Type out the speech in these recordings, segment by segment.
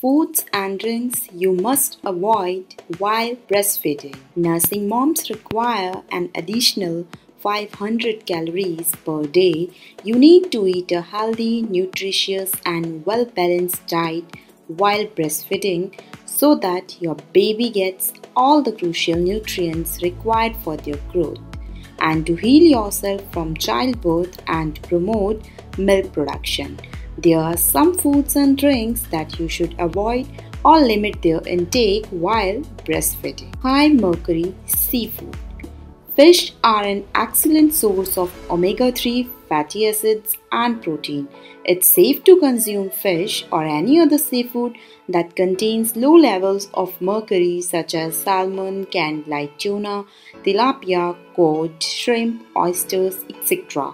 Foods and drinks you must avoid while breastfeeding. Nursing moms require an additional 500 calories per day. You need to eat a healthy, nutritious, and well balanced diet while breastfeeding so that your baby gets all the crucial nutrients required for their growth and to heal yourself from childbirth and promote milk production. There are some foods and drinks that you should avoid or limit their intake while breastfeeding. High mercury seafood. Fish are an excellent source of omega 3 fatty acids and protein. It's safe to consume fish or any other seafood that contains low levels of mercury, such as salmon, canned light tuna, tilapia, cod, shrimp, oysters, etc.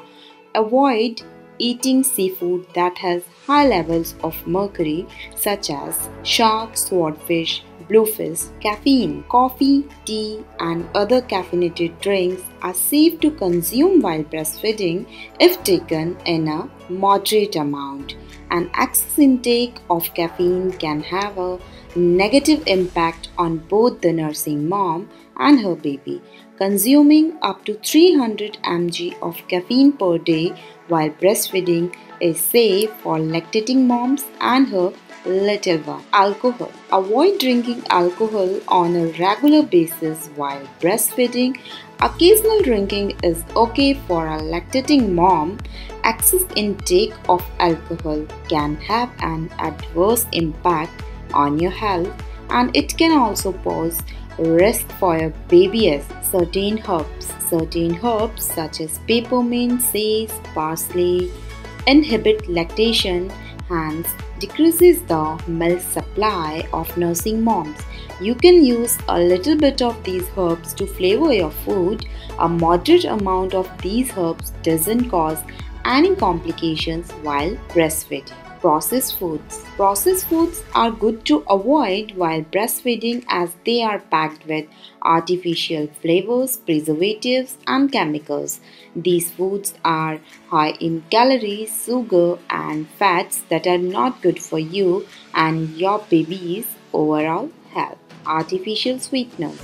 Avoid eating seafood that has high levels of mercury such as shark, swordfish, bluefish, caffeine, coffee, tea and other caffeinated drinks are safe to consume while breastfeeding if taken in a moderate amount. An excess intake of caffeine can have a negative impact on both the nursing mom and her baby. Consuming up to 300 mg of caffeine per day while breastfeeding is safe for lactating moms and her little one. Alcohol. Avoid drinking alcohol on a regular basis while breastfeeding. Occasional drinking is okay for a lactating mom. Excess intake of alcohol can have an adverse impact on your health and it can also pose risk for your baby as certain herbs. Certain herbs such as peppermint, sage, parsley inhibit lactation, hence decreases the milk supply of nursing moms. You can use a little bit of these herbs to flavor your food. A moderate amount of these herbs doesn't cause any complications while breastfeeding. Processed foods. Processed foods are good to avoid while breastfeeding as they are packed with artificial flavors, preservatives, and chemicals. These foods are high in calories, sugar, and fats that are not good for you and your baby's overall health. Artificial sweeteners.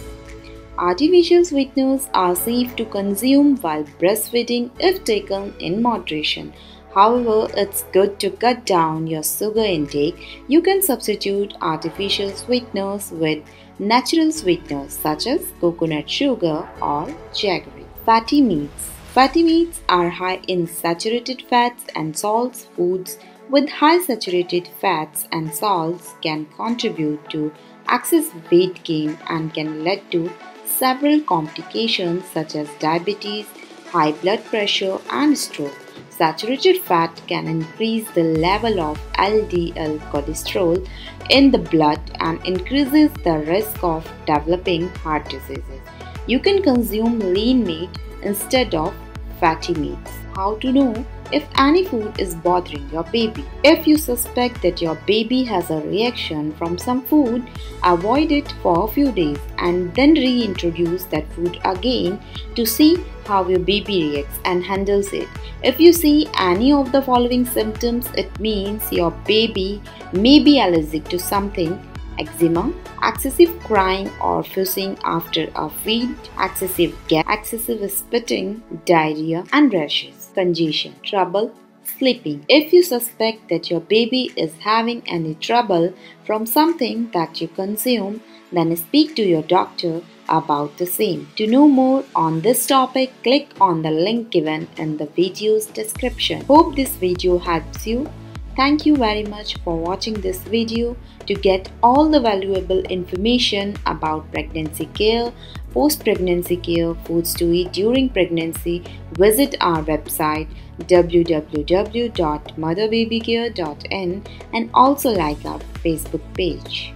Artificial sweeteners are safe to consume while breastfeeding if taken in moderation. However, it's good to cut down your sugar intake. You can substitute artificial sweeteners with natural sweeteners such as coconut sugar or jaggery. Fatty meats. Fatty meats are high in saturated fats and salts. Foods with high saturated fats and salts can contribute to excess weight gain and can lead to several complications such as diabetes, high blood pressure, and stroke. Saturated fat can increase the level of LDL cholesterol in the blood and increases the risk of developing heart diseases. You can consume lean meat instead of fatty meats. How to know if any food is bothering your baby. If you suspect that your baby has a reaction from some food, avoid it for a few days and then reintroduce that food again to see how your baby reacts and handles it. If you see any of the following symptoms, it means your baby may be allergic to something eczema, excessive crying or fussing after a feed, excessive gas, excessive spitting, diarrhea, and rashes, congestion, trouble sleeping. If you suspect that your baby is having any trouble from something that you consume, then speak to your doctor about the same. To know more on this topic, click on the link given in the video's description. Hope this video helps you. Thank you very much for watching this video. To get all the valuable information about pregnancy care, post-pregnancy care, foods to eat during pregnancy, visit our website www.motherbabycare.in and also like our Facebook page.